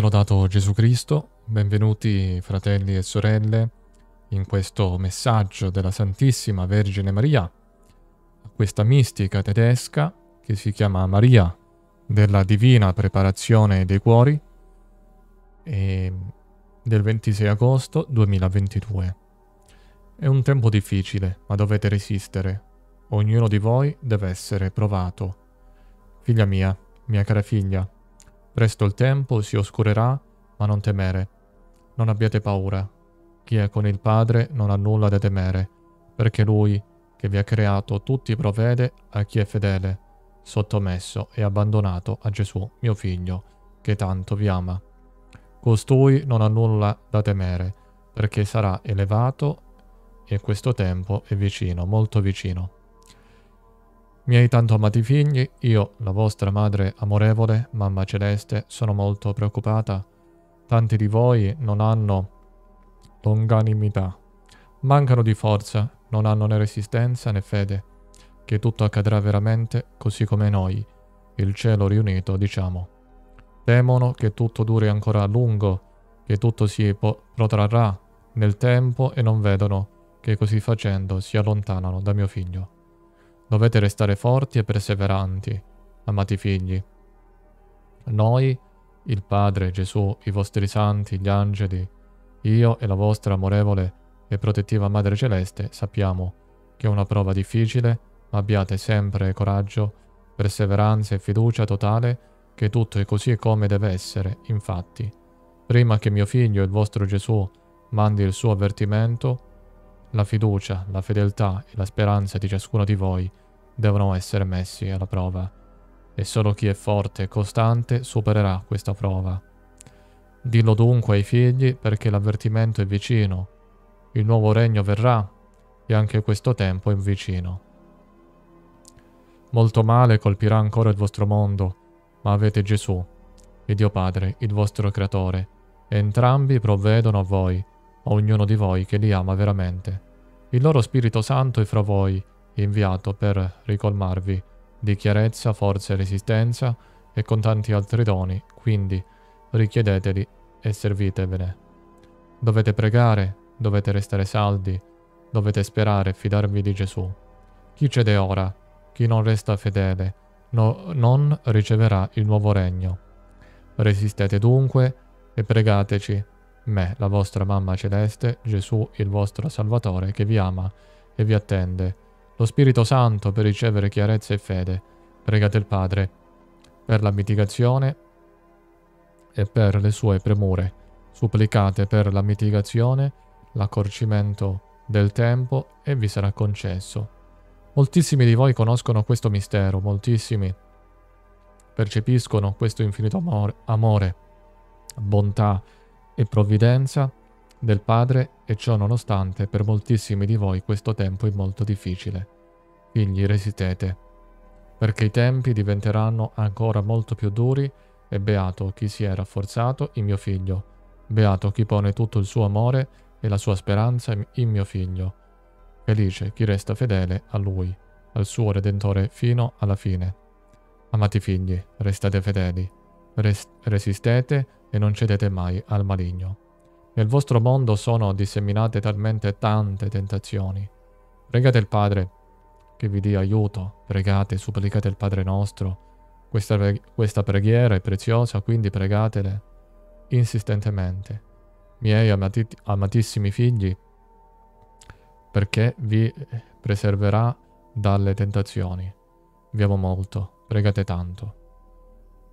Sia lodato Gesù Cristo, benvenuti fratelli e sorelle in questo messaggio della Santissima Vergine Maria, a questa mistica tedesca che si chiama Maria della Divina Preparazione dei Cuori e del 26 agosto 2022. È un tempo difficile, ma dovete resistere. Ognuno di voi deve essere provato. Figlia mia, mia cara figlia, presto il tempo si oscurerà, ma non temere. Non abbiate paura. Chi è con il Padre non ha nulla da temere, perché Lui, che vi ha creato, tutti provvede a chi è fedele, sottomesso e abbandonato a Gesù, mio figlio, che tanto vi ama. Costui non ha nulla da temere, perché sarà elevato e questo tempo è vicino, molto vicino. Miei tanto amati figli, io, la vostra madre amorevole, mamma celeste, sono molto preoccupata. Tanti di voi non hanno longanimità, mancano di forza, non hanno né resistenza né fede, che tutto accadrà veramente così come noi, il cielo riunito, diciamo. Temono che tutto duri ancora a lungo, che tutto si protrarrà nel tempo e non vedono che così facendo si allontanano da mio figlio. Dovete restare forti e perseveranti, amati figli. Noi, il Padre, Gesù, i vostri santi, gli angeli, io e la vostra amorevole e protettiva Madre Celeste sappiamo che è una prova difficile, ma abbiate sempre coraggio, perseveranza e fiducia totale che tutto è così come deve essere, infatti. Prima che mio figlio, il vostro Gesù, mandi il suo avvertimento, la fiducia, la fedeltà e la speranza di ciascuno di voi devono essere messi alla prova, e solo chi è forte e costante supererà questa prova. Dillo dunque ai figli perché l'avvertimento è vicino, il nuovo regno verrà e anche questo tempo è vicino. Molto male colpirà ancora il vostro mondo, ma avete Gesù, il Dio Padre, il vostro Creatore, e entrambi provvedono a voi, a ognuno di voi che li ama veramente. Il loro Spirito Santo è fra voi, inviato per ricolmarvi di chiarezza, forza e resistenza, e con tanti altri doni, quindi richiedeteli e servitevene. Dovete pregare, dovete restare saldi, dovete sperare e fidarvi di Gesù. Chi cede ora, chi non resta fedele, no, non riceverà il nuovo regno. Resistete dunque e pregateci, me, la vostra mamma celeste, Gesù, il vostro Salvatore, che vi ama e vi attende, lo Spirito Santo per ricevere chiarezza e fede. Pregate il Padre per la mitigazione e per le sue premure. Supplicate per la mitigazione, l'accorcimento del tempo e vi sarà concesso. Moltissimi di voi conoscono questo mistero, moltissimi percepiscono questo infinito amore, amore, bontà e provvidenza del Padre e ciò nonostante per moltissimi di voi questo tempo è molto difficile. Figli, resistete, perché i tempi diventeranno ancora molto più duri e beato chi si è rafforzato in mio figlio, beato chi pone tutto il suo amore e la sua speranza in mio figlio Felice chi resta fedele a lui, al suo Redentore fino alla fine. Amati figli, restate fedeli, res- resistete e non cedete mai al maligno. Nel vostro mondo sono disseminate talmente tante tentazioni. Pregate il Padre che vi dia aiuto, pregate, supplicate il Padre nostro. Questa, questa preghiera è preziosa, quindi pregatele insistentemente. Miei amati- amatissimi figli, perché vi preserverà dalle tentazioni. Vi amo molto, pregate tanto.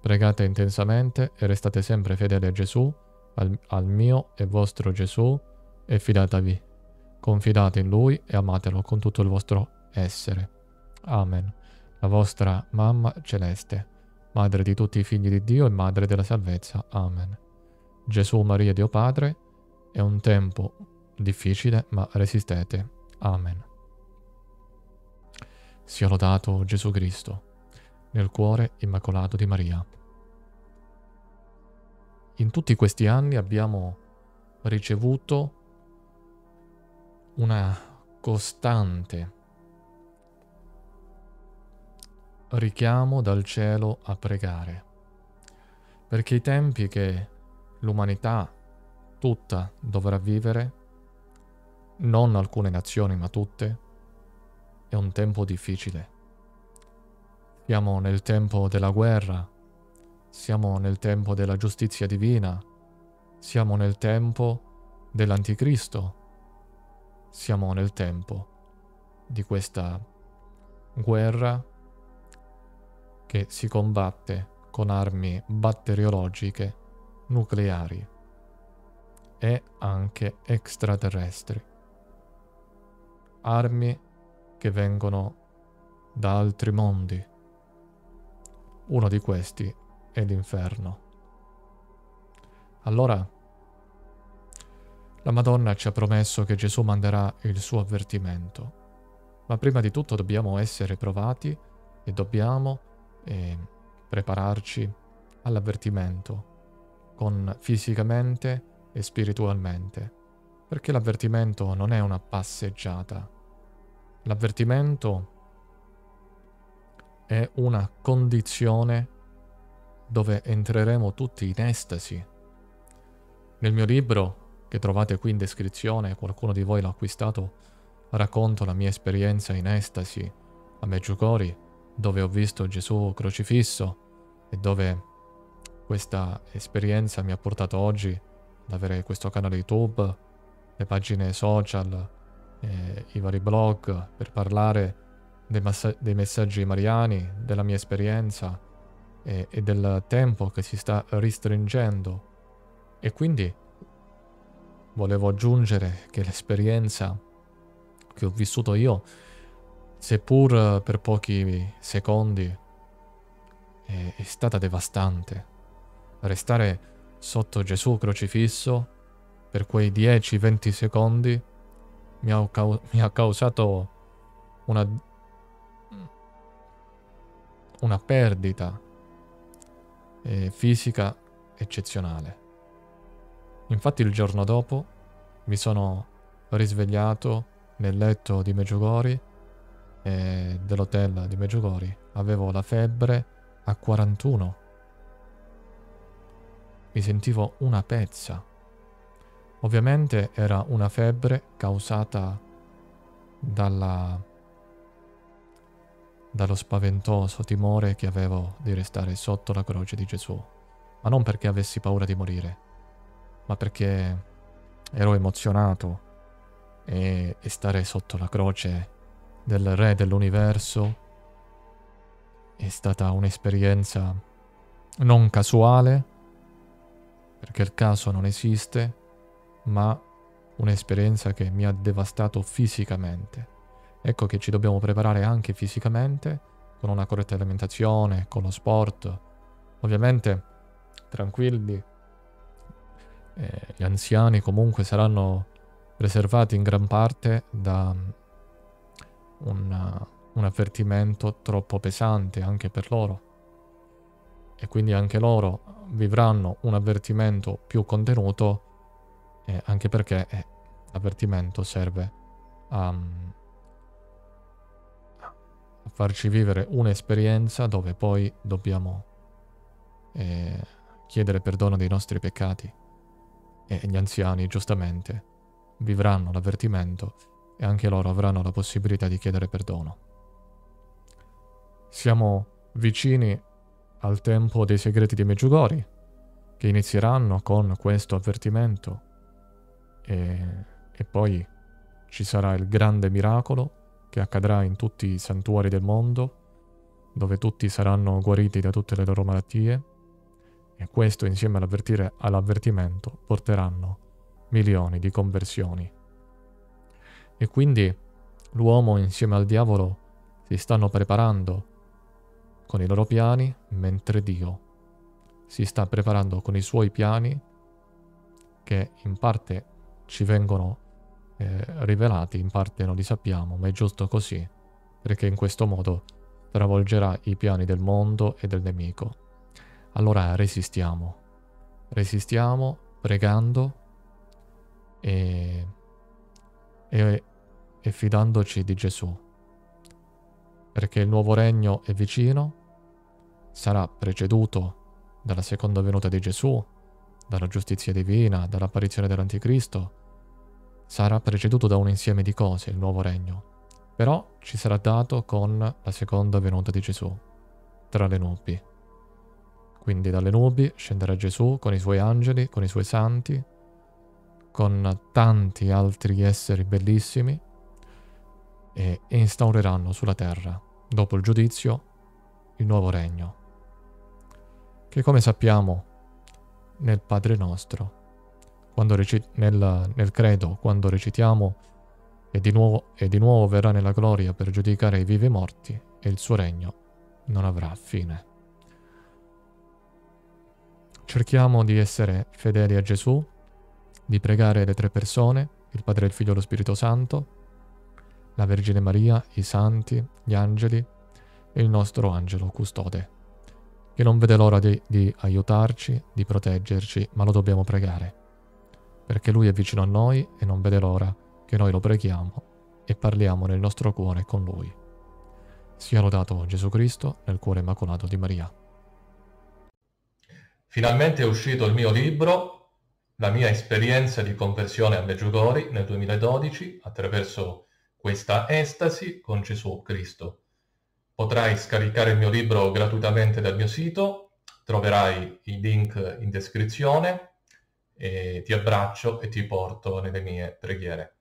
Pregate intensamente e restate sempre fedeli a Gesù, al, al mio e vostro Gesù, e fidatevi. Confidate in Lui e amatelo con tutto il vostro essere. Amen. La vostra mamma celeste, madre di tutti i figli di Dio e madre della salvezza. Amen. Gesù, Maria, Dio Padre, è un tempo difficile, ma resistete. Amen. Sia lodato Gesù Cristo, nel cuore immacolato di Maria. In tutti questi anni abbiamo ricevuto una costante richiamo dal cielo a pregare, perché i tempi che l'umanità tutta dovrà vivere, non alcune nazioni ma tutte, è un tempo difficile. Siamo nel tempo della guerra, siamo nel tempo della giustizia divina, siamo nel tempo dell'anticristo, siamo nel tempo di questa guerra che si combatte con armi batteriologiche nucleari e anche extraterrestri. Armi che vengono da altri mondi. Uno di questi è l'inferno. Allora, la Madonna ci ha promesso che Gesù manderà il suo avvertimento, ma prima di tutto dobbiamo essere provati e dobbiamo eh, prepararci all'avvertimento con fisicamente e spiritualmente, perché l'avvertimento non è una passeggiata. L'avvertimento è una condizione dove entreremo tutti in estasi. Nel mio libro, che trovate qui in descrizione, qualcuno di voi l'ha acquistato, racconto la mia esperienza in estasi a Meggiugori, dove ho visto Gesù crocifisso e dove questa esperienza mi ha portato oggi ad avere questo canale YouTube, le pagine social, eh, i vari blog per parlare dei, dei, messaggi mariani, della mia esperienza e, e del tempo che si sta ristringendo. E quindi volevo aggiungere che l'esperienza che ho vissuto io, seppur per pochi secondi, è, è stata devastante restare sotto Gesù crocifisso per quei 10-20 secondi mi ha, cau- mi ha causato una, una perdita eh, fisica eccezionale. Infatti il giorno dopo mi sono risvegliato nel letto di Meggiugori eh, dell'hotel di Meggiugori. Avevo la febbre a 41 mi sentivo una pezza. Ovviamente era una febbre causata dalla, dallo spaventoso timore che avevo di restare sotto la croce di Gesù, ma non perché avessi paura di morire, ma perché ero emozionato e, e stare sotto la croce del Re dell'universo è stata un'esperienza non casuale, perché il caso non esiste, ma un'esperienza che mi ha devastato fisicamente. Ecco che ci dobbiamo preparare anche fisicamente, con una corretta alimentazione, con lo sport. Ovviamente, tranquilli, eh, gli anziani comunque saranno preservati in gran parte da un, un avvertimento troppo pesante anche per loro. E quindi anche loro vivranno un avvertimento più contenuto, eh, anche perché eh, l'avvertimento serve a, a, farci vivere un'esperienza dove poi dobbiamo eh, chiedere perdono dei nostri peccati. E gli anziani, giustamente, vivranno l'avvertimento e anche loro avranno la possibilità di chiedere perdono. Siamo vicini al tempo dei segreti di Meggiugori, che inizieranno con questo avvertimento e, e poi ci sarà il grande miracolo che accadrà in tutti i santuari del mondo, dove tutti saranno guariti da tutte le loro malattie, e questo insieme all'avvertimento porteranno milioni di conversioni. E quindi l'uomo insieme al diavolo si stanno preparando con i loro piani, mentre Dio si sta preparando con i suoi piani che in parte ci vengono eh, rivelati, in parte non li sappiamo, ma è giusto così, perché in questo modo travolgerà i piani del mondo e del nemico. Allora resistiamo, resistiamo pregando e, e, e fidandoci di Gesù perché il nuovo regno è vicino, sarà preceduto dalla seconda venuta di Gesù dalla giustizia divina, dall'apparizione dell'Anticristo, sarà preceduto da un insieme di cose, il nuovo regno. Però ci sarà dato con la seconda venuta di Gesù, tra le nubi. Quindi dalle nubi scenderà Gesù con i suoi angeli, con i suoi santi, con tanti altri esseri bellissimi e instaureranno sulla terra, dopo il giudizio, il nuovo regno, che come sappiamo nel Padre nostro, recit- nel, nel, credo, quando recitiamo e di, nuovo, e di nuovo verrà nella gloria per giudicare i vivi e i morti e il suo regno non avrà fine. Cerchiamo di essere fedeli a Gesù, di pregare le tre persone, il Padre, il Figlio e lo Spirito Santo, la Vergine Maria, i santi, gli angeli e il nostro angelo custode, che non vede l'ora di, di aiutarci, di proteggerci, ma lo dobbiamo pregare, perché Lui è vicino a noi e non vede l'ora che noi lo preghiamo e parliamo nel nostro cuore con Lui. Sia lodato Gesù Cristo nel cuore immacolato di Maria. Finalmente è uscito il mio libro, la mia esperienza di conversione a Meggiugori nel 2012 attraverso questa estasi con Gesù Cristo. Potrai scaricare il mio libro gratuitamente dal mio sito, troverai i link in descrizione e ti abbraccio e ti porto nelle mie preghiere.